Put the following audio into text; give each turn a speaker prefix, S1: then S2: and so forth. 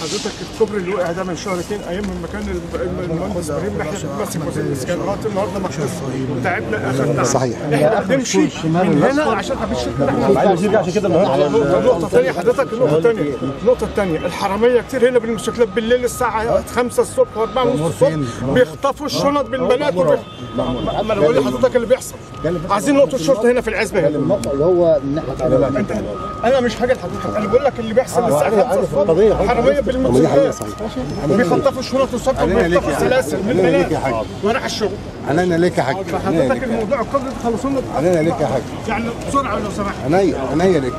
S1: حضرتك الكوبري اللي وقع ده من شهرين أيام ما كان الم- المهندس إبراهيم الاسكان لغايه النهارده مخلص تعبنا تعب
S2: صحيح.
S1: إحنا بنمشي من هنا عشان
S3: يرجع عشان كده النهارده
S1: نقطة ثانية حضرتك النقطة الثانية النقطة الثانية الحرامية كتير هنا بالموتوسيكلات بالليل الساعة 5 الصبح و4 ونص الصبح بيخطفوا الشنط بالبنات وبيخ... ما أنا بقول لحضرتك اللي بيحصل عايزين نقطة شرطة هنا في العزبة هنا
S2: النقطه هو من ناحية
S1: انت أنا مش حاجة لحضرتك أنا بقول لك اللي بيحصل الساعة 5 الصبح حرامية بالموتوسيكلات بيخطفوا الشنط الصبح وبيخطفوا السلاسل من البنات وراح الشغل.
S2: عنانا ليك يا حاج
S1: فحضرتك الموضوع تخلصوا لنا
S2: عنانا ليك يا حاج
S1: يعني بسرعة لو سمحت.
S2: عناية عناية ليك.